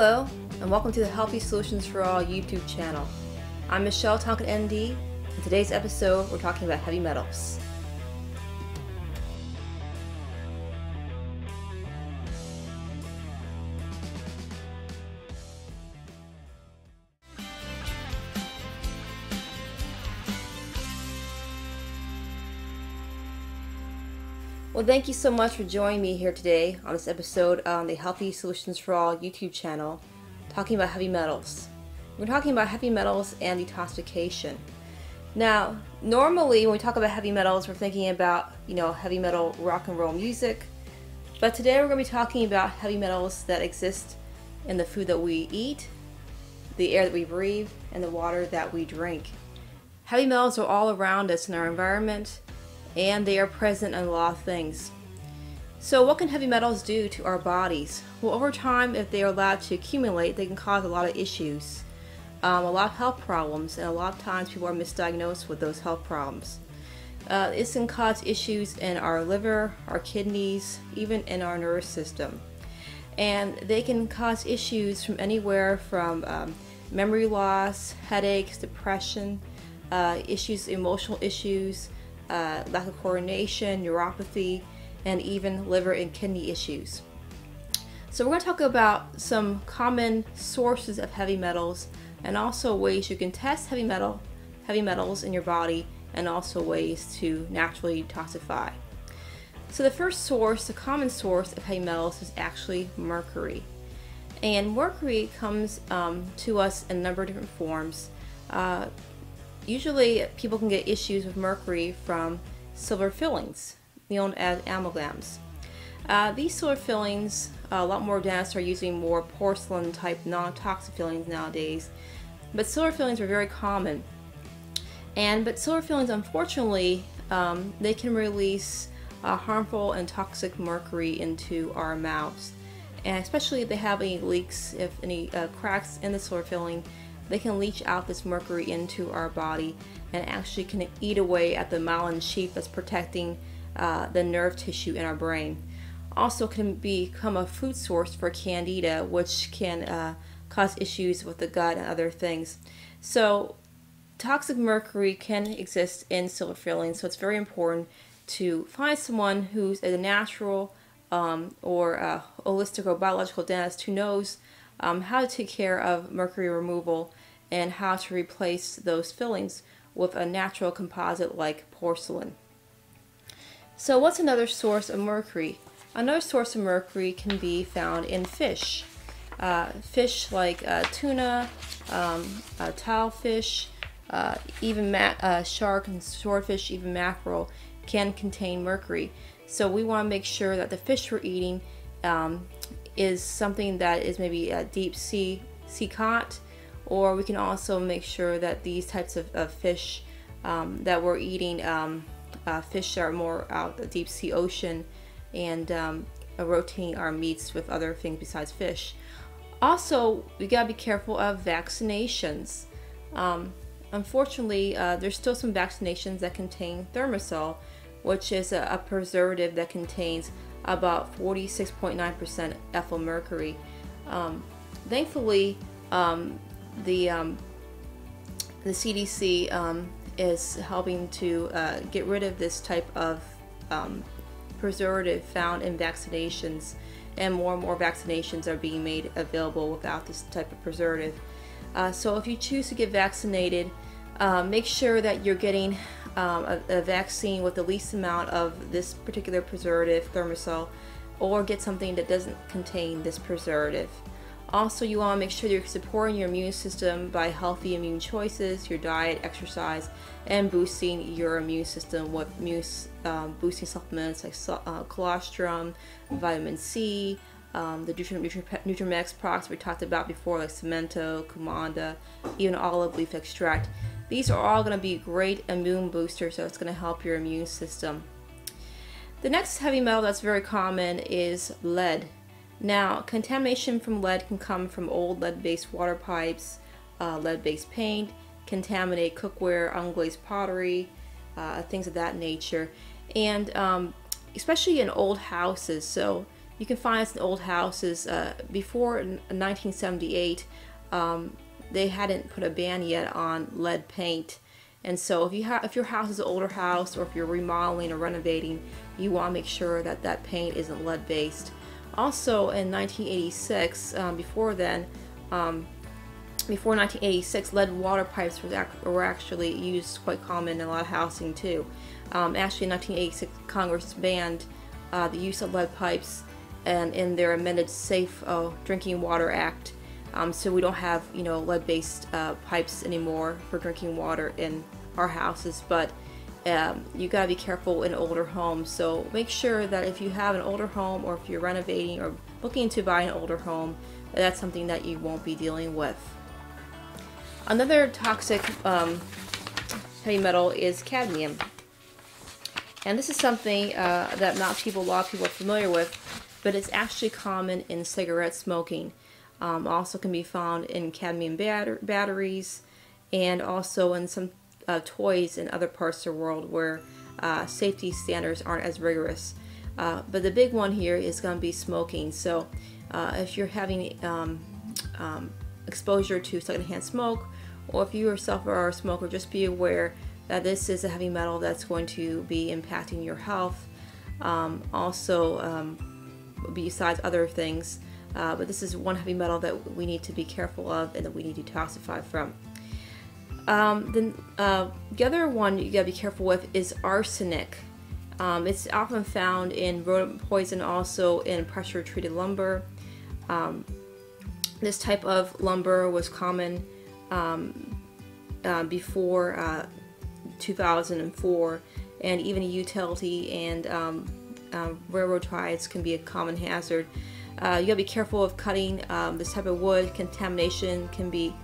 Hello, and welcome to the Healthy Solutions for All YouTube channel. I'm Michelle Tonkin ND. In today's episode, we're talking about heavy metals. Well, thank you so much for joining me here today on this episode on the Healthy Solutions for All YouTube channel, talking about heavy metals. We're talking about heavy metals and detoxification. Now, normally when we talk about heavy metals, we're thinking about, you know, heavy metal rock and roll music. But today we're going to be talking about heavy metals that exist in the food that we eat, the air that we breathe, and the water that we drink. Heavy metals are all around us in our environment and they are present in a lot of things. So what can heavy metals do to our bodies? Well, over time, if they are allowed to accumulate, they can cause a lot of issues, um, a lot of health problems, and a lot of times people are misdiagnosed with those health problems. Uh, this can cause issues in our liver, our kidneys, even in our nervous system. And they can cause issues from anywhere from um, memory loss, headaches, depression, uh, issues, emotional issues, uh, lack of coordination, neuropathy, and even liver and kidney issues. So we're going to talk about some common sources of heavy metals and also ways you can test heavy metal heavy metals in your body and also ways to naturally detoxify. So the first source, the common source of heavy metals is actually mercury. And mercury comes um, to us in a number of different forms. Uh, Usually people can get issues with mercury from silver fillings, known as amalgams. Uh, these silver fillings, a lot more dentists are using more porcelain type non-toxic fillings nowadays, but silver fillings are very common. And but silver fillings, unfortunately, um, they can release uh, harmful and toxic mercury into our mouths. And especially if they have any leaks, if any uh, cracks in the silver filling, they can leach out this mercury into our body and actually can eat away at the myelin sheath that's protecting uh, the nerve tissue in our brain. Also can become a food source for candida, which can uh, cause issues with the gut and other things. So toxic mercury can exist in silver fillings, so it's very important to find someone who's a natural um, or a holistic or biological dentist who knows um, how to take care of mercury removal and how to replace those fillings with a natural composite like porcelain. So what's another source of mercury? Another source of mercury can be found in fish. Uh, fish like uh, tuna, um, uh, tilefish, uh, even uh, shark and swordfish, even mackerel can contain mercury. So we want to make sure that the fish we're eating um, is something that is maybe a deep sea sea caught or we can also make sure that these types of, of fish um, that we're eating um, uh, fish that are more out the deep sea ocean and um, rotating our meats with other things besides fish. Also we got to be careful of vaccinations. Um, unfortunately uh, there's still some vaccinations that contain thimerosal which is a, a preservative that contains about 46.9% ethyl mercury um, thankfully um, the um, the CDC um, is helping to uh, get rid of this type of um, preservative found in vaccinations, and more and more vaccinations are being made available without this type of preservative. Uh, so if you choose to get vaccinated, uh, make sure that you're getting um, a, a, vaccine with the least amount of this particular preservative, thimerosal, or get something that doesn't contain this preservative. Also, you want to make sure you're supporting your immune system by healthy immune choices, your diet, exercise, and boosting your immune system with immune um, boosting supplements like uh, colostrum, vitamin C, um, the Nutri Nutri products we talked about before, like Cemento, Kumanda, even olive leaf extract. These are all going to be great immune boosters, so it's going to help your immune system. The next heavy metal that's very common is lead. Now, contamination from lead can come from old lead-based water pipes, uh, lead-based paint, contaminate cookware, unglazed pottery, uh, things of that nature, and um, especially in old houses. So you can find this in old houses. Uh, before 1978, um, they hadn't put a ban yet on lead paint. And so if you have if your house is an older house or if you're remodeling or renovating, you want to make sure that that paint isn't lead based. Also in 1986, um, before then, um, before 1986, lead water pipes were, actually used quite common in a lot of housing too. Um, actually, in 1986, Congress banned uh, the use of lead pipes and in their amended Safe uh, Drinking Water Act. Um, so we don't have, you know, lead-based uh, pipes anymore for drinking water in our houses. But um, you got to be careful in older homes. So make sure that if you have an older home or if you're renovating or looking to buy an older home, that that's something that you won't be dealing with. Another toxic um, heavy metal is cadmium. And this is something uh, that not people, a lot of people are familiar with, but it's actually common in cigarette smoking. Um, also can be found in cadmium batter batteries and also in some uh, toys in other parts of the world where uh, safety standards aren't as rigorous. Uh, but the big one here is going to be smoking. So uh, if you're having um, um, exposure to secondhand smoke, or if you yourself are a smoker, just be aware that this is a heavy metal that's going to be impacting your health. Um, also, um, besides other things, uh, but this is one heavy metal that we need to be careful of and that we need to detoxify from. Um, then uh, the other one you gotta be careful with is arsenic. Um, it's often found in rodent poison, also in pressure treated lumber. Um, this type of lumber was common um, uh, before uh, 2004, and even utility and um, uh, railroad ties can be a common hazard. Uh, you gotta be careful of cutting um, this type of wood. Contamination can be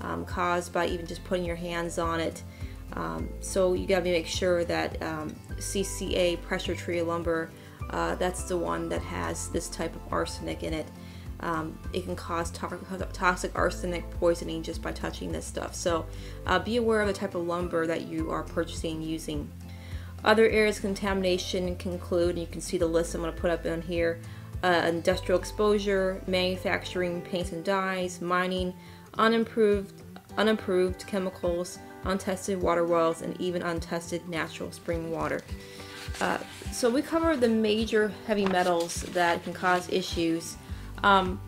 um, caused by even just putting your hands on it. Um, so you got to make sure that um, CCA pressure treated lumber, uh, that's the one that has this type of arsenic in it. Um, it can cause to toxic arsenic poisoning just by touching this stuff. So uh, be aware of the type of lumber that you are purchasing using. Other areas of contamination can include, you can see the list I'm going to put up on here, uh, industrial exposure, manufacturing, paints and dyes, mining, unimproved, unimproved chemicals, untested water wells, and even untested natural spring water. Uh, so we cover the major heavy metals that can cause issues. Um,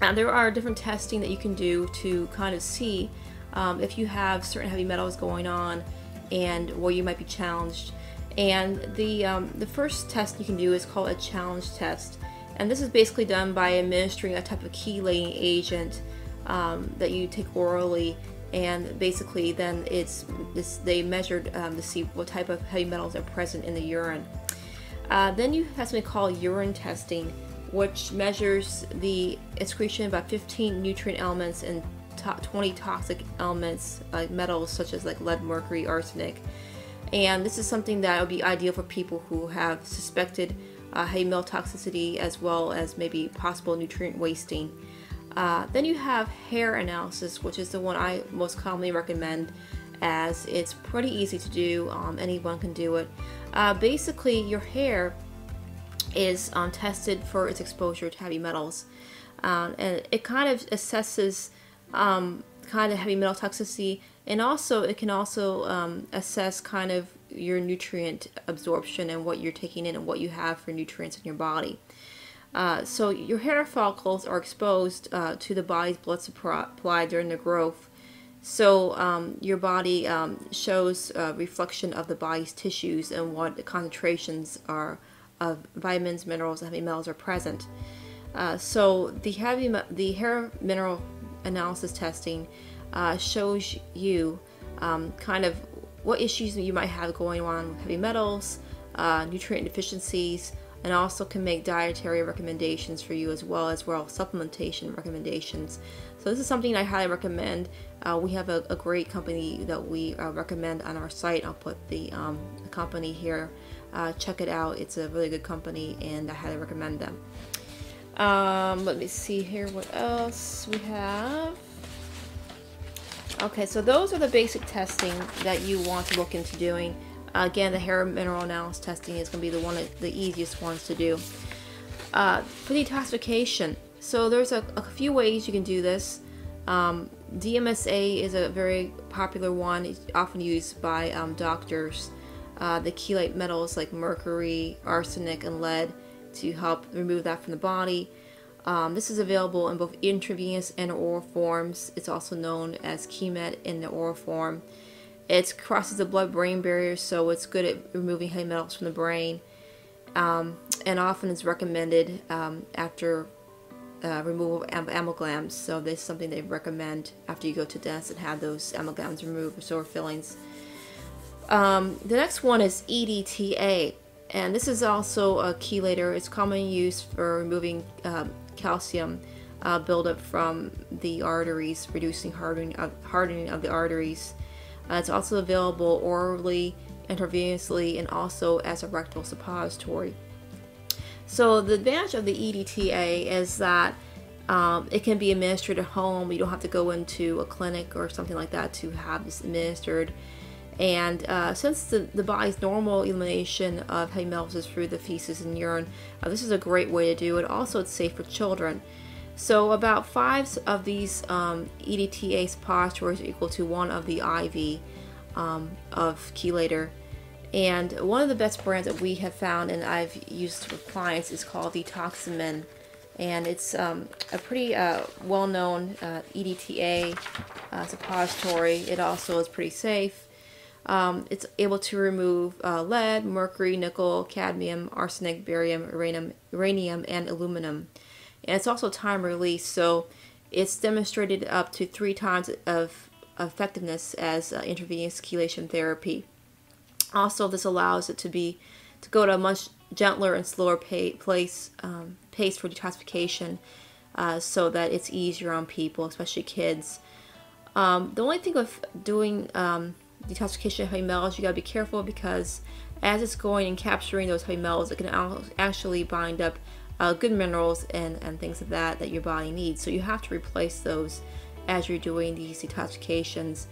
and there are different testing that you can do to kind of see um, if you have certain heavy metals going on and where you might be challenged. And the, um, the first test you can do is called a challenge test. And this is basically done by administering a type of chelating agent um, that you take orally and basically then it's this, they measured um, to see what type of heavy metals are present in the urine. Uh, then you have something called urine testing which measures the excretion of about 15 nutrient elements and to 20 toxic elements like metals such as like lead, mercury, arsenic. And this is something that would be ideal for people who have suspected uh, heavy metal toxicity as well as maybe possible nutrient wasting. Uh, then you have hair analysis, which is the one I most commonly recommend as it's pretty easy to do. Um, anyone can do it. Uh, basically, your hair is um, tested for its exposure to heavy metals. Um, and it kind of assesses um, kind of heavy metal toxicity and also it can also um, assess kind of your nutrient absorption and what you're taking in and what you have for nutrients in your body. Uh, so your hair follicles are exposed uh, to the body's blood supply during the growth. So um, your body um, shows a reflection of the body's tissues and what the concentrations are of vitamins, minerals, and heavy metals are present. Uh, so the heavy the hair mineral analysis testing uh, shows you um, kind of what issues you might have going on with heavy metals, uh, nutrient deficiencies, and also can make dietary recommendations for you as well as well supplementation recommendations. So this is something I highly recommend. Uh, we have a, a, great company that we uh, recommend on our site. I'll put the, um, the company here. Uh, check it out. It's a really good company and I highly recommend them. Um, let me see here what else we have. Okay, so those are the basic testing that you want to look into doing. Again, the hair mineral analysis testing is going to be the one of the easiest ones to do. Uh, for detoxification, so there's a, a, few ways you can do this. Um, DMSA is a very popular one. It's often used by um, doctors. Uh, the chelate metals like mercury, arsenic, and lead to help remove that from the body. Um, this is available in both intravenous and oral forms. It's also known as Chemet in the oral form. It crosses the blood-brain barrier, so it's good at removing heavy metals from the brain um, and often is recommended um, after uh, removal of amalgams. So this is something they recommend after you go to dentist and have those amalgams removed or sore fillings. Um, the next one is EDTA, and this is also a chelator. It's commonly used for removing um, calcium uh, buildup from the arteries, reducing hardening of, hardening of the arteries. Uh, it's also available orally intravenously and also as a rectal suppository. So the advantage of the EDTA is that um, it can be administered at home. You don't have to go into a clinic or something like that to have this administered. And uh, since the, the body's normal elimination of heavy metals is through the feces and urine, uh, this is a great way to do it. Also, it's safe for children. So about five of these um, EDTA suppositories are equal to one of the IV um, of chelator. And one of the best brands that we have found and I've used with clients is called Detoxamin. And it's um, a pretty uh, well-known uh, EDTA uh, suppository. It also is pretty safe. Um, it's able to remove uh, lead, mercury, nickel, cadmium, arsenic, barium, uranium, uranium, and aluminum. And it's also time release, so it's demonstrated up to three times of effectiveness as uh, intravenous chelation therapy. Also, this allows it to be to go to a much gentler and slower pay, place, um, pace for detoxification uh, so that it's easier on people, especially kids. Um, the only thing with doing um, detoxification of heavy metals, you gotta be careful because as it's going and capturing those heavy metals, it can actually bind up uh, good minerals and, and things of that that your body needs. So you have to replace those as you're doing these detoxifications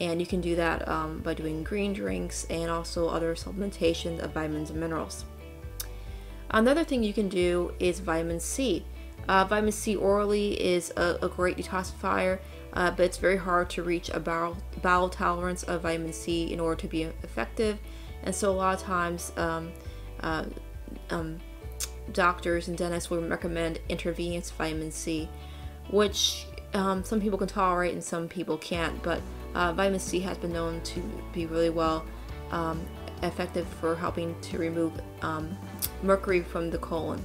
and you can do that um, by doing green drinks and also other supplementations of vitamins and minerals. Another thing you can do is vitamin C. Uh, vitamin C orally is a, a great detoxifier, uh, but it's very hard to reach a bowel, bowel, tolerance of vitamin C in order to be effective. And so, a lot of times, um, uh, um, doctors and dentists will recommend intravenous vitamin C, which um, some people can tolerate and some people can't. But uh, vitamin C has been known to be really well um, effective for helping to remove um, mercury from the colon.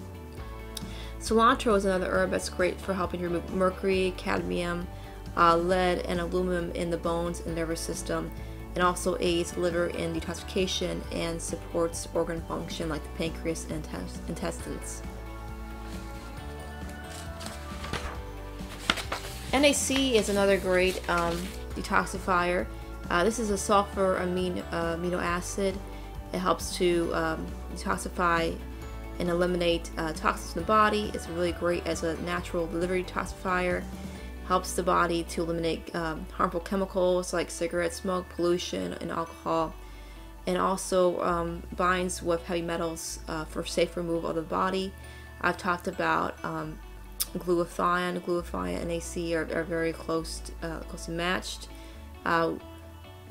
Cilantro is another herb that's great for helping to remove mercury, cadmium, uh, lead, and aluminum in the bones and nervous system, and also aids liver in detoxification and supports organ function like the pancreas and intestines. NAC is another great um, detoxifier. Uh, this is a sulfur amino, uh, amino acid. It helps to um, detoxify and eliminate uh, toxins in the body. It's really great as a natural delivery detoxifier. Helps the body to eliminate um, harmful chemicals like cigarette smoke, pollution, and alcohol. And also um, binds with heavy metals uh, for safe removal of the body. I've talked about um, glutathione, glutathione and AC are, are very close, uh, closely matched. Uh,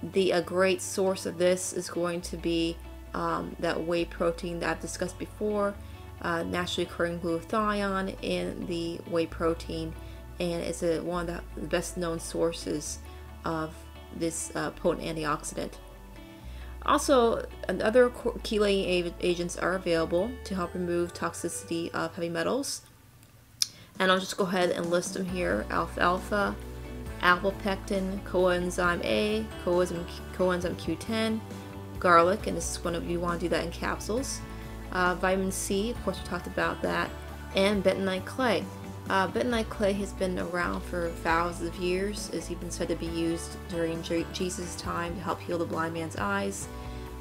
the a great source of this is going to be um, that whey protein that I've discussed before, uh, naturally occurring glutathione in the whey protein, and it's a, one of the best known sources of this uh, potent antioxidant. Also, other chelating agents are available to help remove toxicity of heavy metals. And I'll just go ahead and list them here. Alfalfa, apple pectin, coenzyme A, coenzyme, coenzyme Q10, garlic, and this is one of you want to do that in capsules. Uh, vitamin C, of course we talked about that, and bentonite clay. Uh, bentonite clay has been around for thousands of years, is even said to be used during Jesus' time to help heal the blind man's eyes.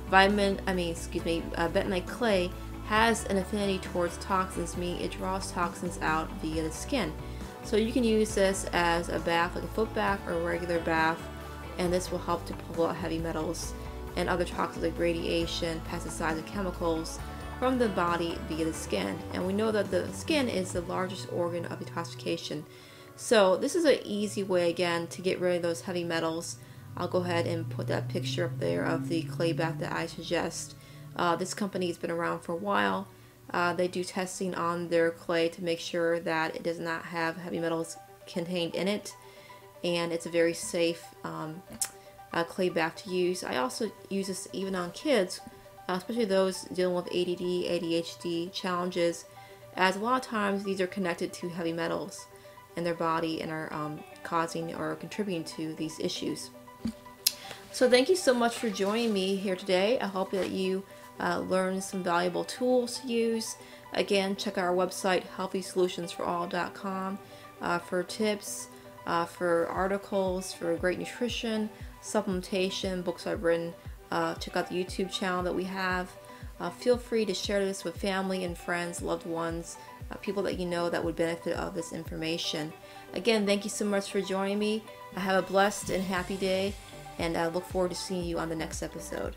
Vitamin, I mean, excuse me, uh, bentonite clay has an affinity towards toxins, meaning it draws toxins out via the skin. So you can use this as a bath, like a foot bath or a regular bath, and this will help to pull out heavy metals and other toxins like radiation, pesticides, and chemicals from the body via the skin. And we know that the skin is the largest organ of detoxification. So this is an easy way again to get rid of those heavy metals. I'll go ahead and put that picture up there of the clay bath that I suggest. Uh, this company has been around for a while. Uh, they do testing on their clay to make sure that it does not have heavy metals contained in it and it's a very safe um, uh, clay bath to use. I also use this even on kids, especially those dealing with ADD, ADHD challenges, as a lot of times these are connected to heavy metals in their body and are um, causing or contributing to these issues. So thank you so much for joining me here today. I hope that you uh, learned some valuable tools to use. Again, check out our website, healthysolutionsforall.com, uh, for tips, uh, for articles, for great nutrition, supplementation, books I've written. Uh, check out the YouTube channel that we have. Uh, feel free to share this with family and friends, loved ones, uh, people that you know that would benefit of this information. Again, thank you so much for joining me. I have a blessed and happy day, and I look forward to seeing you on the next episode.